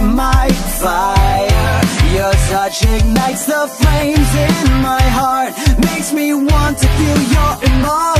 my fire. Your touch ignites the flames in my heart. Makes me want to feel your emotion.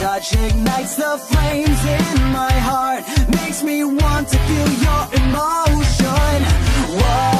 touch ignites the flames in my heart Makes me want to feel your emotion Whoa.